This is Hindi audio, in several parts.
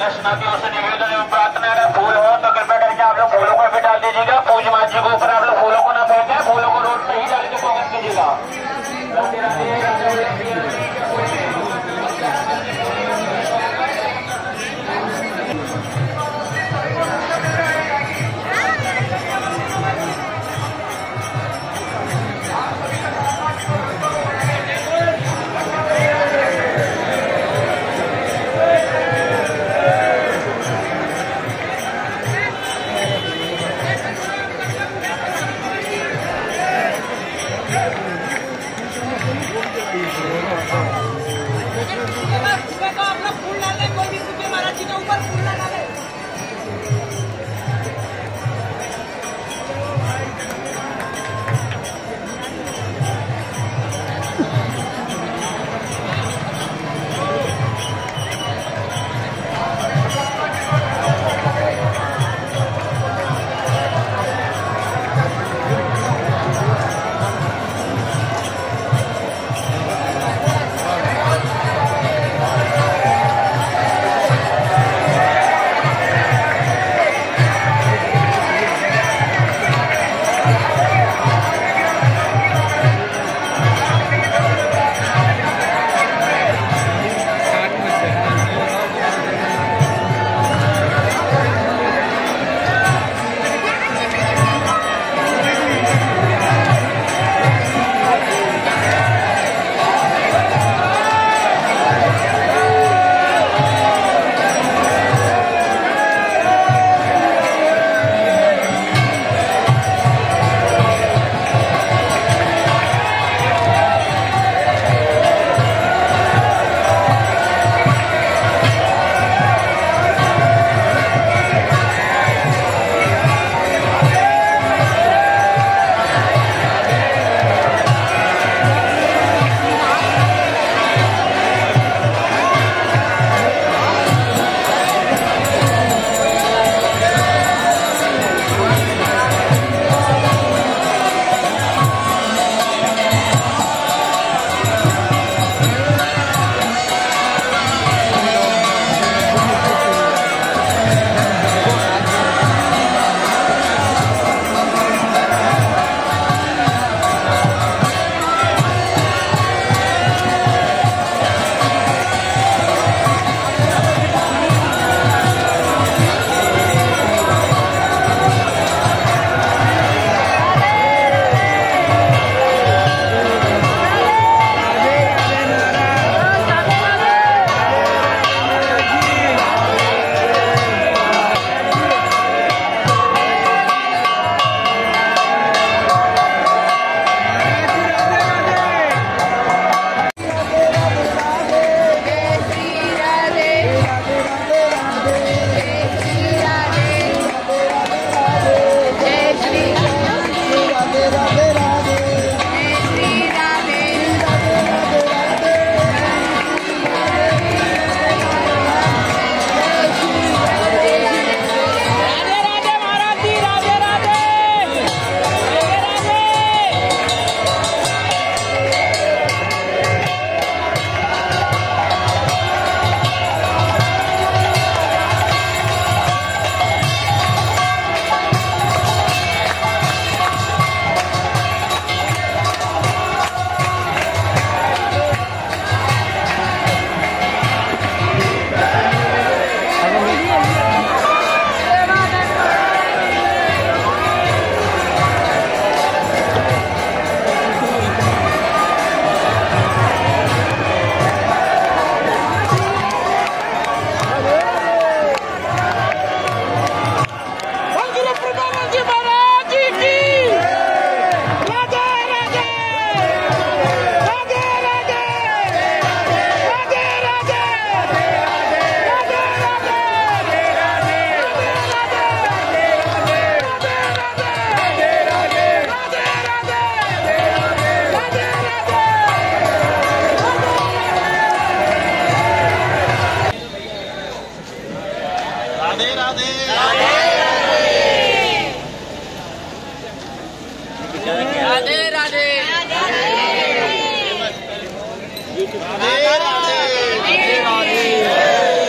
कृष्ण की उस निवेदन प्रार्थना है फूल हो तो कृपया करके आप लोग फूलों को भी डाल दीजिएगा।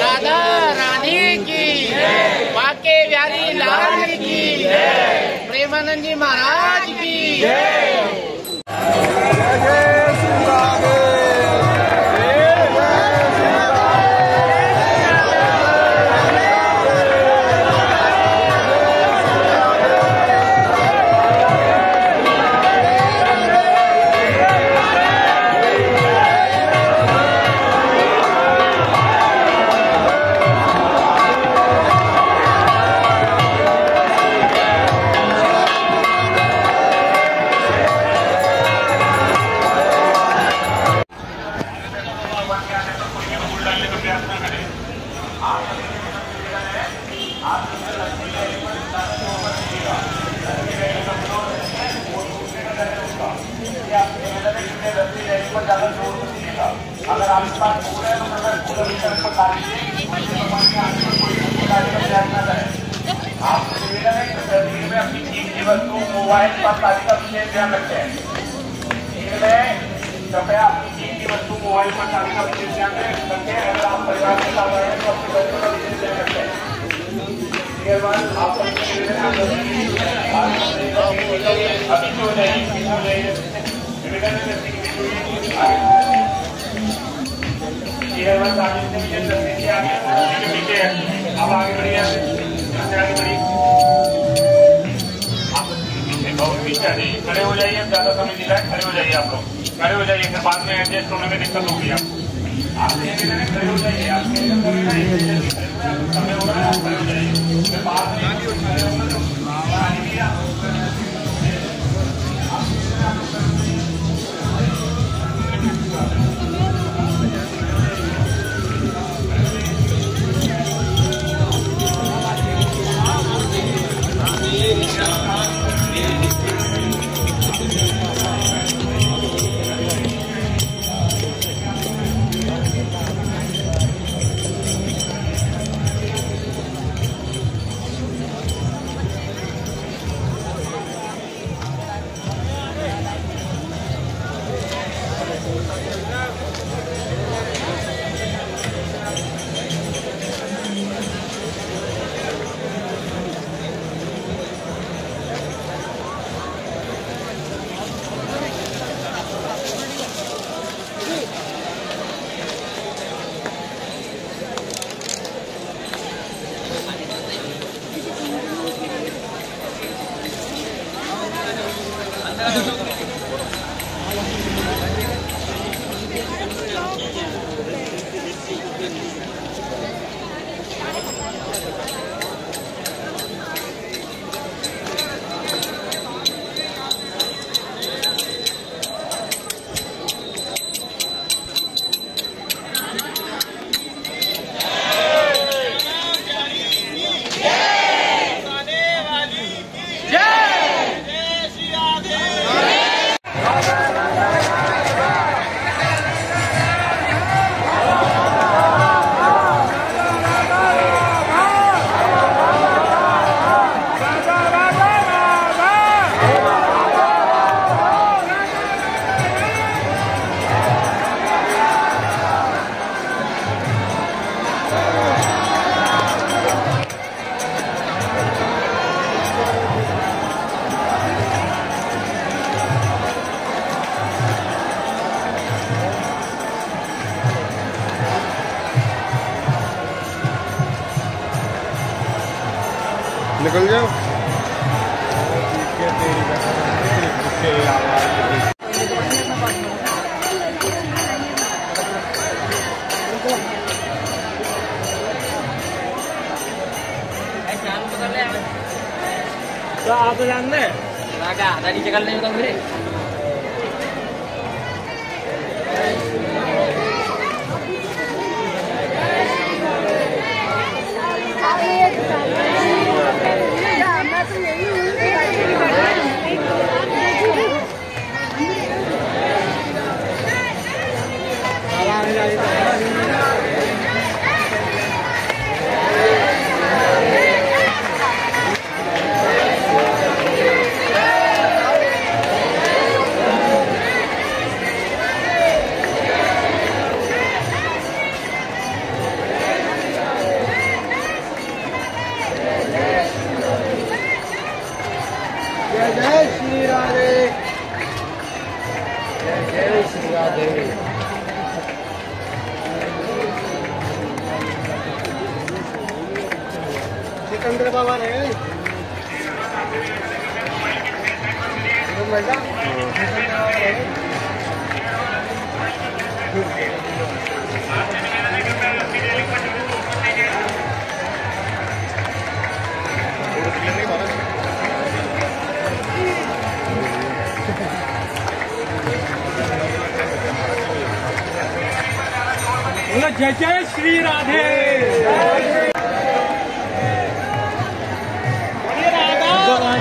राधा रानी की वाके बिहारी लाल की प्रेमानंद जी महाराज की मोबाइल पर शादी का विशेष ध्यान रखें इसमें कृपया अपनी कीमती वस्तु मोबाइल पर शादी का विशेष ध्यान रखें। अगर आप परिवार के साथ आए तो अपनी वस्तु का विशेष ध्यान रखें। जाइए अभी हो जाइए निवेदन है खड़े हो जाइए, ज़्यादा समय दिला है खड़े हो जाइए आप लोग। खड़े हो जाइए, फिर बाद में एडजस्ट होने में दिक्कत होगी आप आप खड़े हो जाइए आप समय हो रहा है खड़े हो जाइए, फिर बाद में निकल जाओ आप तो जानते हैं क्या आधा नीचे कर लेंगे तो मेरे जय जय श्री राधे।